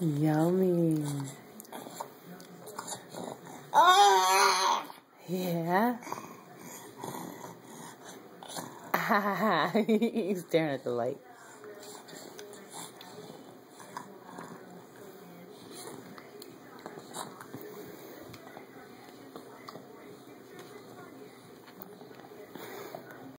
Yummy. Yeah. He's staring at the light.